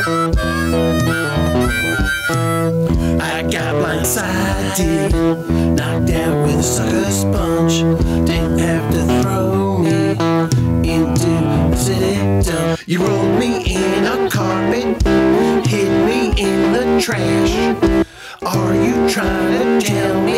I got blindsided, knocked out with a sucker sponge. Didn't have to throw me into city dump. You rolled me in a carpet, hit me in the trash. Are you trying to tell me?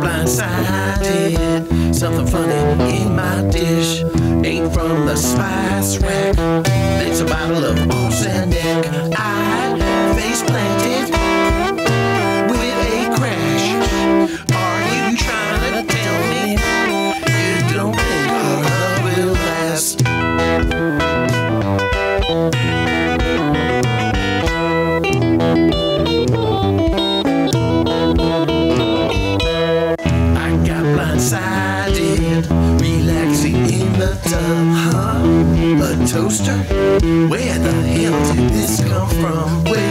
Blindsided. Something funny in my dish. Ain't from the spice rack. It's a bottle of arsenic. I face planted got blindsided, relaxing in the tub, huh? A toaster? Where the hell did this come from? Wait